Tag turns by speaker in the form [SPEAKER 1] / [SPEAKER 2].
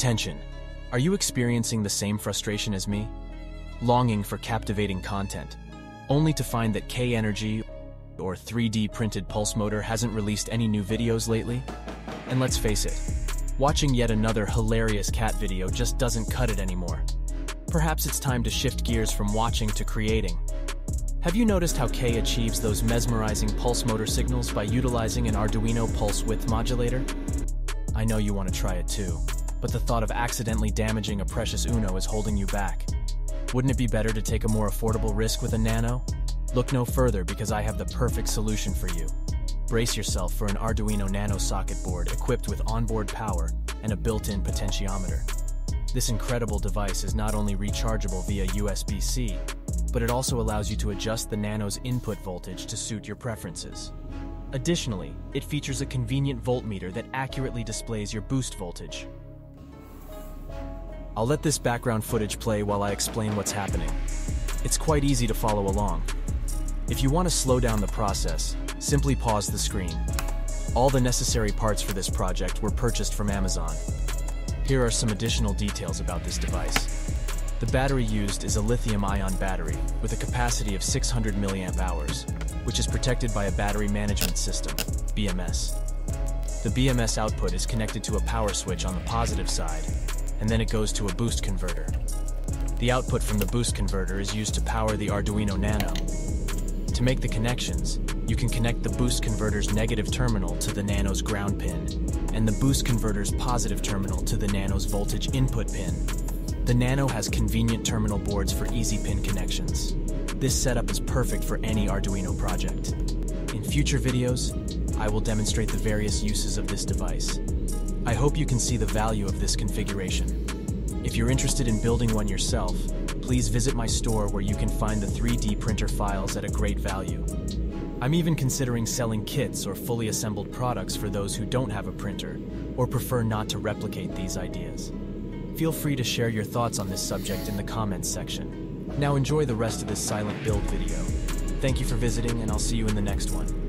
[SPEAKER 1] Attention! Are you experiencing the same frustration as me? Longing for captivating content, only to find that K Energy or 3D printed pulse motor hasn't released any new videos lately? And let's face it, watching yet another hilarious cat video just doesn't cut it anymore. Perhaps it's time to shift gears from watching to creating. Have you noticed how K achieves those mesmerizing pulse motor signals by utilizing an Arduino pulse width modulator? I know you want to try it too, but the thought of accidentally damaging a precious Uno is holding you back. Wouldn't it be better to take a more affordable risk with a Nano? Look no further because I have the perfect solution for you. Brace yourself for an Arduino Nano socket board equipped with onboard power and a built-in potentiometer. This incredible device is not only rechargeable via USB-C, but it also allows you to adjust the Nano's input voltage to suit your preferences. Additionally, it features a convenient voltmeter that accurately displays your boost voltage. I'll let this background footage play while I explain what's happening. It's quite easy to follow along. If you want to slow down the process, simply pause the screen. All the necessary parts for this project were purchased from Amazon. Here are some additional details about this device. The battery used is a lithium-ion battery with a capacity of 600 mAh, which is protected by a battery management system, BMS. The BMS output is connected to a power switch on the positive side, and then it goes to a boost converter. The output from the boost converter is used to power the Arduino Nano. To make the connections, you can connect the boost converter's negative terminal to the Nano's ground pin, and the boost converter's positive terminal to the Nano's voltage input pin. The Nano has convenient terminal boards for easy pin connections. This setup is perfect for any Arduino project. In future videos, I will demonstrate the various uses of this device. I hope you can see the value of this configuration. If you're interested in building one yourself, please visit my store where you can find the 3D printer files at a great value. I'm even considering selling kits or fully assembled products for those who don't have a printer or prefer not to replicate these ideas. Feel free to share your thoughts on this subject in the comments section. Now enjoy the rest of this silent build video. Thank you for visiting and I'll see you in the next one.